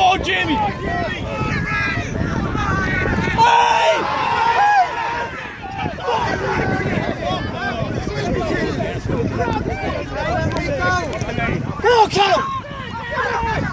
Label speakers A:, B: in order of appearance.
A: on, Jamie! Hey! Go, Callum!